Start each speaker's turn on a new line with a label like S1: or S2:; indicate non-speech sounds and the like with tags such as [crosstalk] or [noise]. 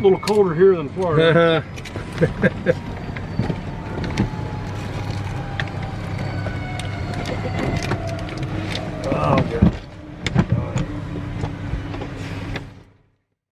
S1: A little colder here than Florida. [laughs]